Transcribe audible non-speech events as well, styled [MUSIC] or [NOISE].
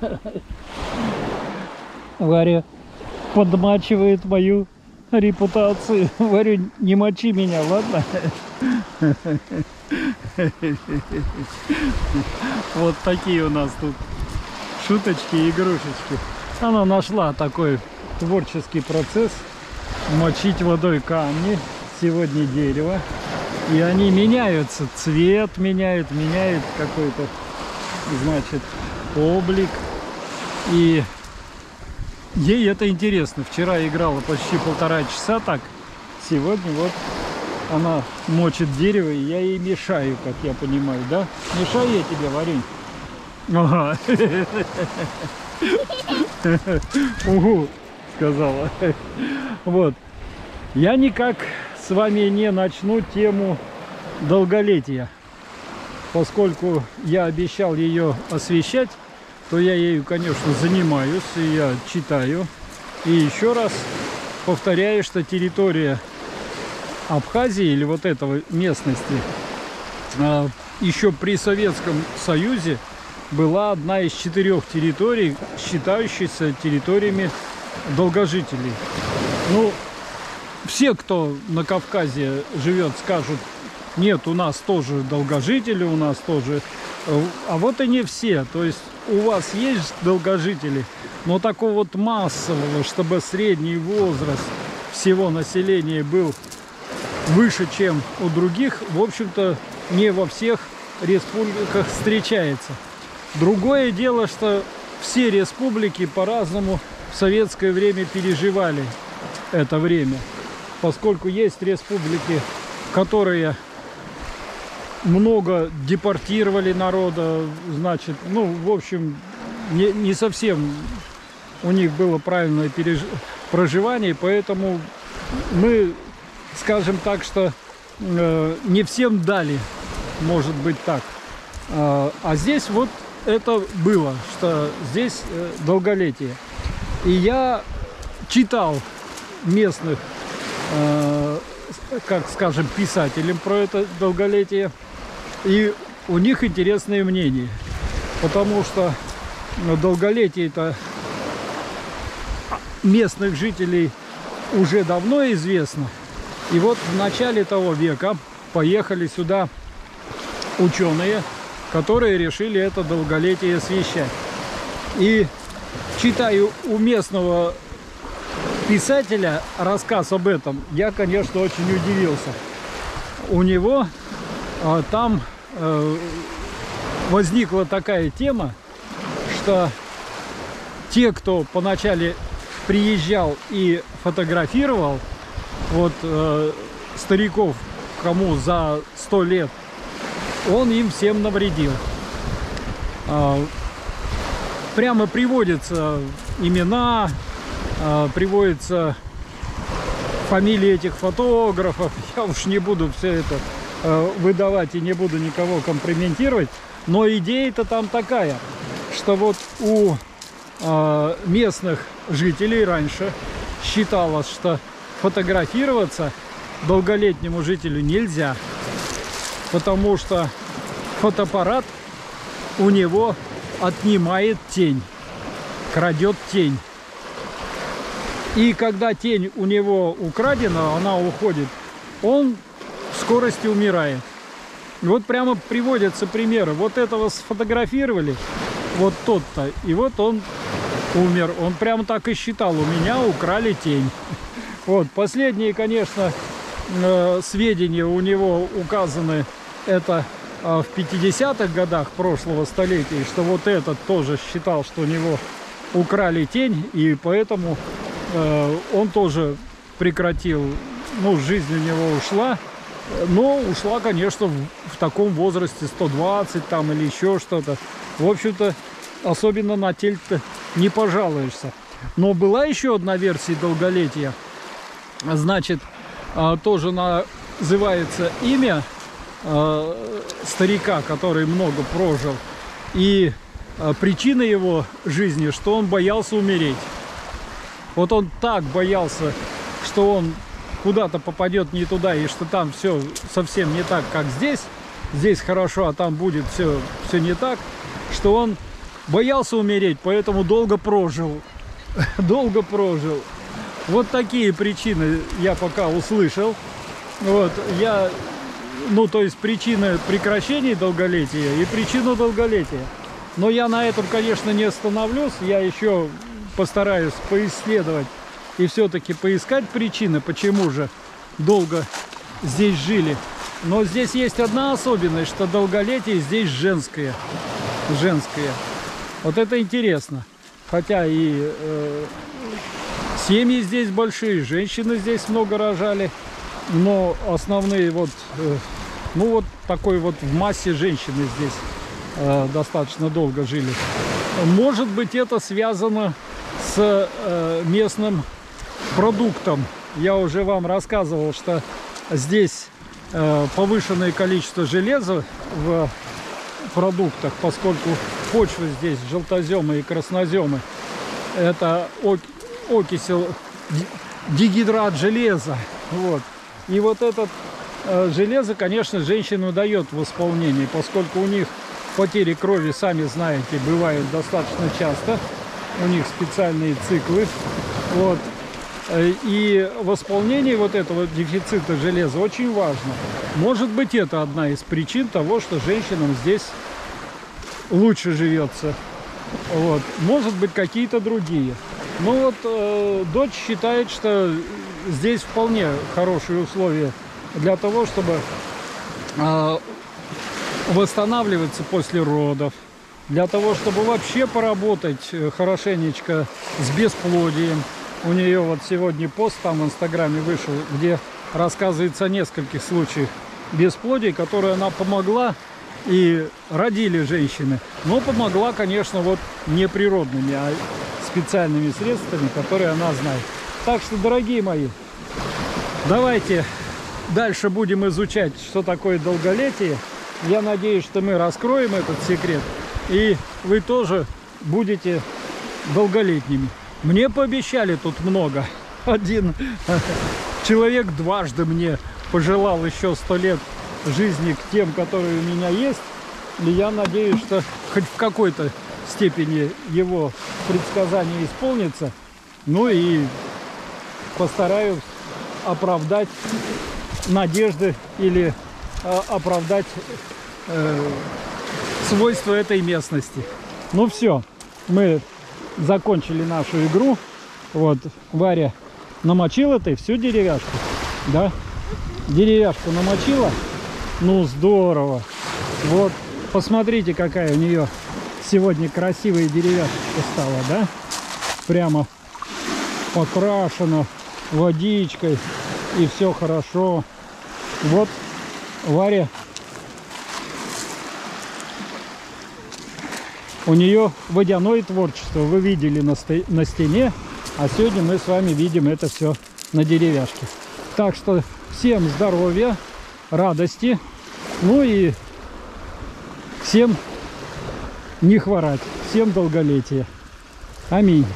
[LAUGHS] Варя подмачивает мою репутацию. [LAUGHS] Варю, не мочи меня, ладно? [LAUGHS] Вот такие у нас тут шуточки и игрушечки. Она нашла такой творческий процесс. Мочить водой камни. Сегодня дерево. И они меняются. Цвет меняют, меняют какой-то, значит, облик. И ей это интересно. Вчера играла почти полтора часа так. Сегодня вот она мочит дерево, и я ей мешаю, как я понимаю, да? Мешаю я тебе, Варень? Ага. Угу, сказала. Вот. Я никак с вами не начну тему долголетия. Поскольку я обещал ее освещать, то я ею, конечно, занимаюсь, и я читаю. И еще раз повторяю, что территория Абхазии или вот этого местности а, еще при Советском Союзе была одна из четырех территорий, считающихся территориями долгожителей. Ну, все, кто на Кавказе живет, скажут, нет, у нас тоже долгожители, у нас тоже... А вот и не все. То есть у вас есть долгожители, но такого вот массового, чтобы средний возраст всего населения был выше, чем у других, в общем-то, не во всех республиках встречается. Другое дело, что все республики по-разному в советское время переживали это время. Поскольку есть республики, которые много депортировали народа, значит, ну, в общем, не, не совсем у них было правильное переж... проживание, поэтому мы скажем так, что э, не всем дали, может быть так. А, а здесь вот это было, что здесь э, долголетие. И я читал местных, э, как скажем, писателям про это долголетие. И у них интересные мнения. Потому что долголетие это местных жителей уже давно известно. И вот в начале того века поехали сюда ученые, которые решили это долголетие освещать. И читаю у местного писателя рассказ об этом, я, конечно, очень удивился. У него а, там а, возникла такая тема, что те, кто поначале приезжал и фотографировал, вот э, стариков, кому за сто лет, он им всем навредил. Э, прямо приводятся имена, э, приводятся фамилии этих фотографов. [LAUGHS] Я уж не буду все это э, выдавать и не буду никого компрометировать. Но идея-то там такая, что вот у э, местных жителей раньше считалось, что фотографироваться долголетнему жителю нельзя, потому что фотоаппарат у него отнимает тень, крадет тень. И когда тень у него украдена, она уходит, он в скорости умирает. Вот прямо приводятся примеры. Вот этого сфотографировали, вот тот-то, и вот он умер. Он прямо так и считал, у меня украли тень. [LAUGHS] Вот, последние, конечно, э, сведения у него указаны, это э, в 50-х годах прошлого столетия, что вот этот тоже считал, что у него украли тень, и поэтому он тоже прекратил, ну, жизнь у него ушла, но ушла, конечно, в, в таком возрасте 120 там или еще что-то. В общем-то, особенно на тель-то не пожалуешься. Но была еще одна версия долголетия – значит, а, тоже называется имя а, старика, который много прожил. И причина его жизни, что он боялся умереть. Вот он так боялся, что он куда-то попадет не туда, и что там все совсем не так, как здесь. Здесь хорошо, а там будет все, все не так, что он боялся умереть, поэтому долго прожил. [LAUGHS] Долго прожил. Вот такие причины я пока услышал. Вот, я, ну, то есть причины прекращения долголетия и причину долголетия. Но я на этом, конечно, не остановлюсь. Я еще постараюсь поисследовать и все-таки поискать причины, почему же долго здесь жили. Но здесь есть одна особенность, что долголетие здесь женское. Женское. Вот это интересно. Хотя и э, семьи здесь большие, женщины здесь много рожали. Но основные вот, э, ну вот такой вот в массе женщины здесь э, достаточно долго жили. Может быть это связано с э, местным продуктом. Я уже вам рассказывал, что здесь э, повышенное количество железа в продуктах, поскольку почва здесь желтоземы и красноземы. Это окисель, дигидрат железа. Вот. И вот этот э, железо, конечно, женщину дает в исполнении, поскольку у них потери крови, сами знаете, бывают достаточно часто. У них специальные циклы. Вот. Э, и восполнение вот этого дефицита железа очень важно. Может быть, это одна из причин того, что женщинам здесь лучше живется. Вот. Может быть, какие-то другие. Ну вот, э, дочь считает, что здесь вполне хорошие условия для того, чтобы э, восстанавливаться после родов. Для того, чтобы вообще поработать э, хорошенечко с бесплодием. У нее вот сегодня пост там в Инстаграме вышел, где рассказывается о нескольких случаях бесплодия, которые она помогла и родили женщины. Но помогла, конечно, вот не природными, а специальными средствами, которые она знает. Так что, дорогие мои, давайте дальше будем изучать, что такое долголетие. Я надеюсь, что мы раскроем этот секрет, и вы тоже будете долголетними. Мне пообещали тут много. Один человек дважды мне пожелал еще сто лет жизни к тем, которые у меня есть. И я надеюсь, что хоть в какой-то степени его предсказание исполнится. Ну и постараюсь оправдать надежды или э, оправдать э, свойства этой местности. Ну все, мы закончили нашу игру. Вот, Варя намочила этой всю деревяшку. Да? Деревяшку намочила. Ну, здорово. Вот, посмотрите, какая у нее сегодня красивая деревяшка стала, да? Прямо покрашена водичкой. И все хорошо. Вот Варя У нее водяное творчество вы видели на, на стене, а сегодня мы с вами видим это все на деревяшке. Так что всем здоровья, радости, ну и всем не хворать, всем долголетия. Аминь.